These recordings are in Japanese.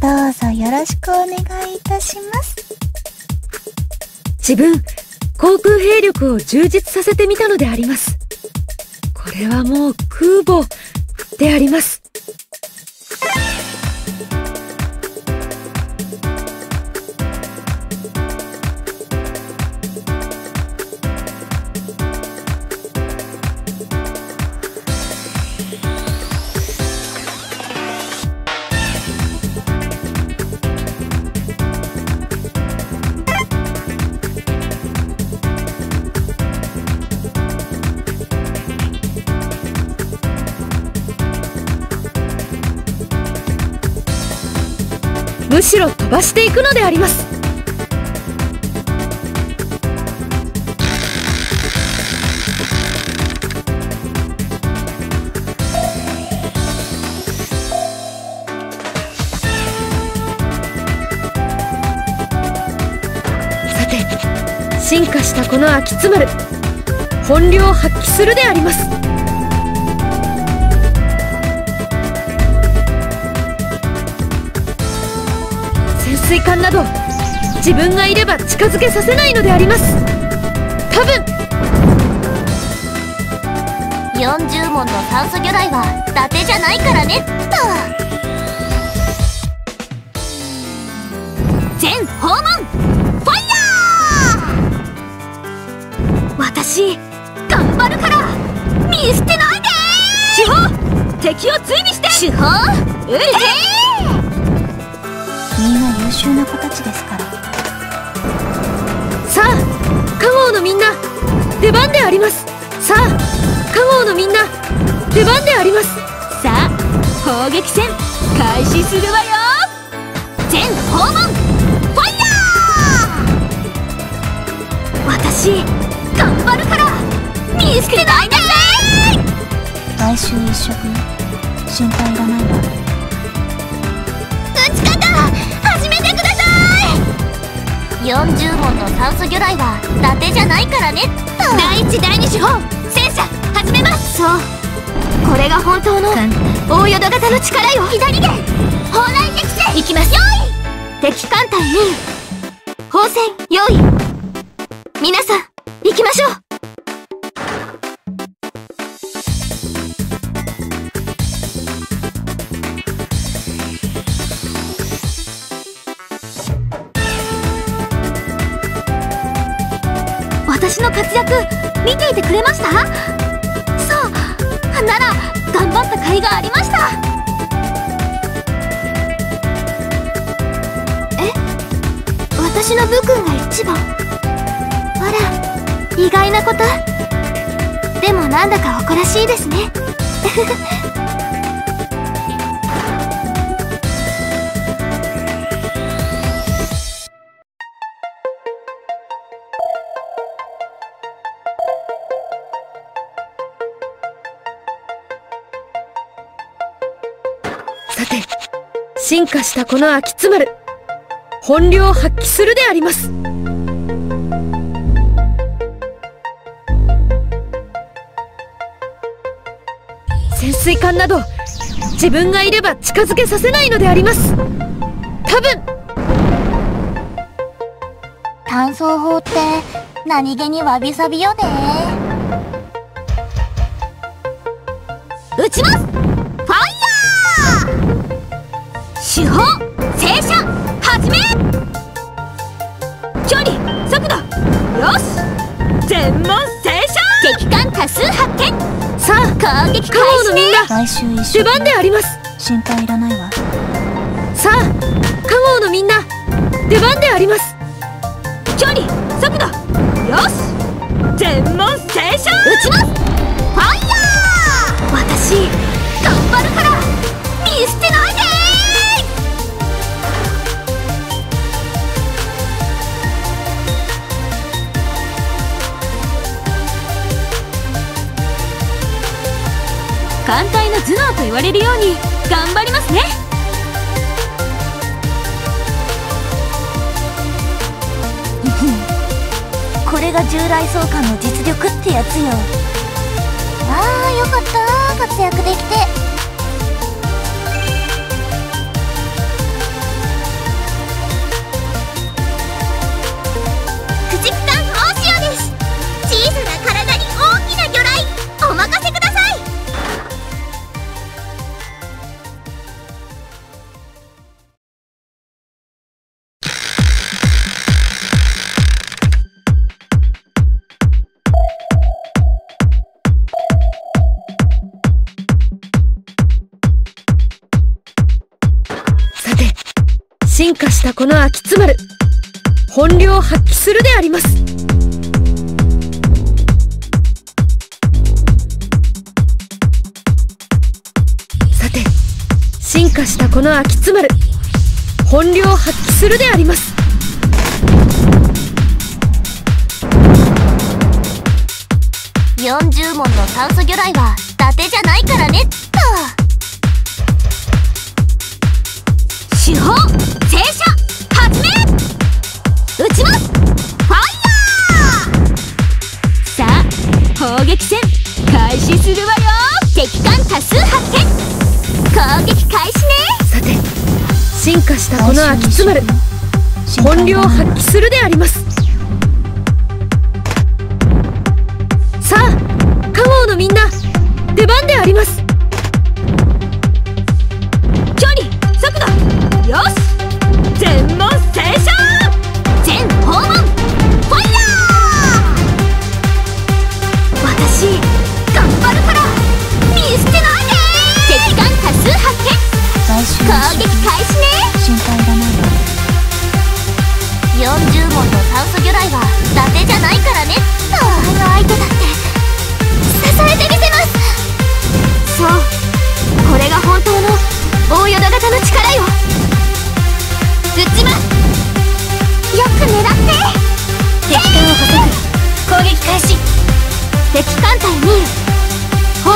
どうぞよろしくお願いいたします。自分航空兵力を充実させてみたのであります。これはもう空母であります。むしろ飛ばしていくのであります。さて進化したこの秋津丸本領発揮するであります。水艦など自分がいれば近づけさせないのであります。多分。40問の酸素魚雷は伊達じゃないからねっと。全訪問。ファイヤー！私頑張るから見捨てないで主砲敵を追尾して！主砲うる秀な子たちですから。さあカゴのみんな出番であります。さあカゴのみんな出番であります。さあ砲撃戦開始するわよ。全訪問ファイヤー！私頑張るから見捨てないで来週一食心配いらないわ。40問の酸素魚雷は伊達じゃないからね。っと第一第二手法戦車始めます。そう。これが本当の大淀型の力よ。左で砲雷撃戦いきます。よい。敵艦隊メイン砲戦。用意。皆さん行きましょう私の活躍見ていてくれました？そう。なら頑張った甲斐がありました。え？私の部君が一番。あら意外なこと。でもなんだか誇らしいですね。進化したこの秋津丸本領発揮するであります。潜水艦など自分がいれば近づけさせないのであります。多分。単装法って何気にわびさびよね。手法正射始め！距離速度よし全問正射敵艦多数発見！さあ攻撃カ開始モのみんな。来週一出食番であります。心配いらないわ。さあカゴのみんな。出番であります。距離速度よし！全問正射撃ちます！ファイヤー！私頑張るから見捨てないで艦隊の頭脳と言われるように頑張りますね。これが従来総監の実力ってやつよ。あーよかった。活躍できてたこの秋津丸本領発揮するであります。さて進化したこの秋津丸本領発揮するであります。40問の酸素魚雷は伊達じゃないからね。本領発揮するであります。さあカモのみんな出番であります。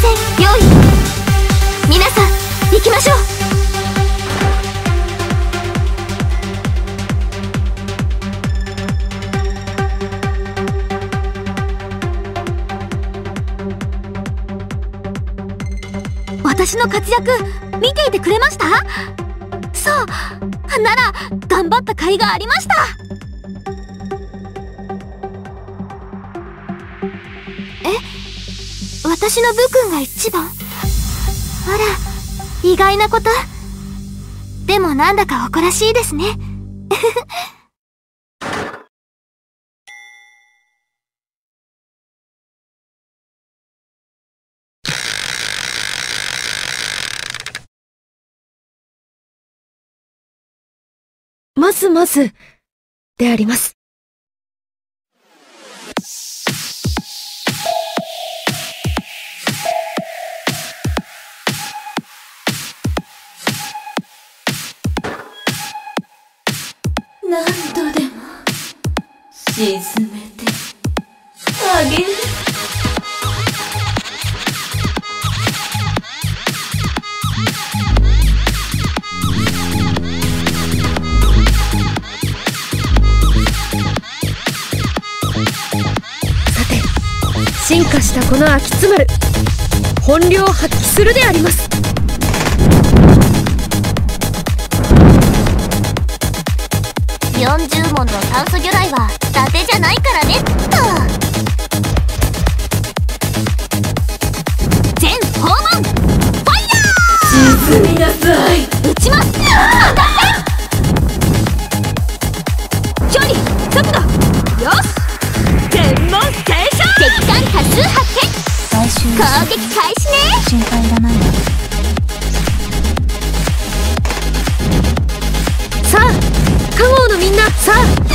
戦用意皆さん行きましょう。私の活躍見ていてくれました？そう。なら頑張った甲斐がありました。私の部君が一番。あら意外なこと。でもなんだか誇らしいですね。まずまずであります。何度でも沈めて。あげるさて進化したこの秋津丸本領発揮するであります。40問の酸素魚雷は伊達じゃない。からねっと全訪問ファイヤー沈みなさい。撃ちます当たって距離速度よし全問停車敵艦多数発見攻撃開始ね心配い。らない。わ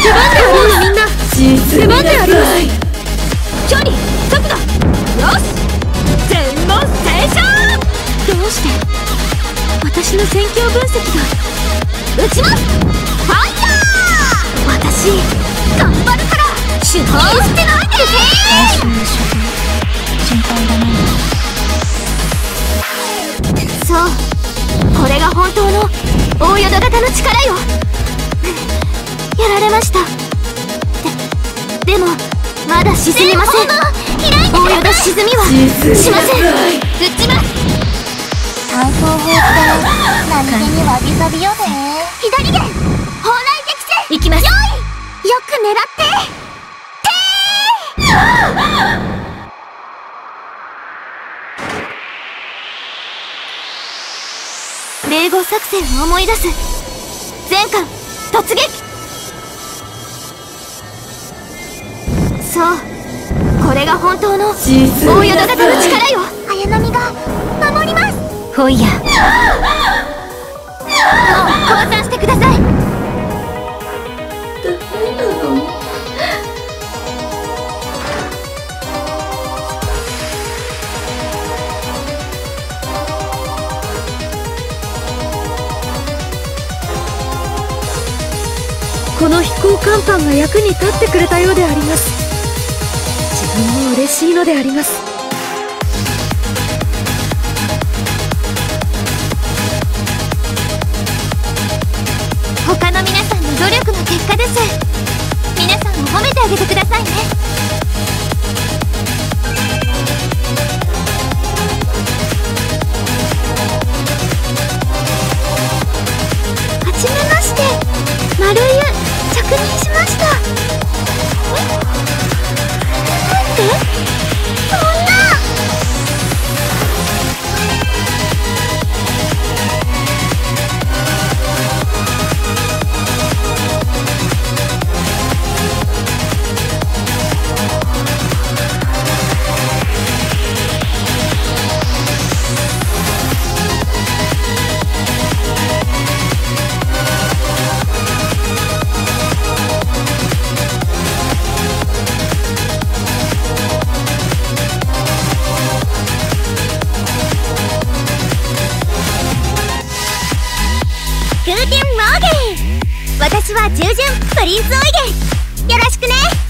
出番でありみんな沈みな出番であり距離速度よし全問停車どうして私の戦況分析が撃ちますファイヤー私頑張るから手法してないで心配いらないわそうこれが本当の大淀型の力よ。られました。ででもまだ沈みません。大淀沈みはしません。撃ちます対抗法って何気にわびさびよね。左舷砲雷撃戦行きます。よい。よく狙って。てー。霊語作戦を思い出す。前艦突撃そう。これが本当の大淀型の力よ。綾波が守ります。フォイヤもう降参してください。この飛行甲板が役に立ってくれたようであります。自分も嬉しいのであります。他の皆さんの努力の結果です。皆さんを褒めてあげてくださいね。中旬プリンスオイゲン。よろしくね。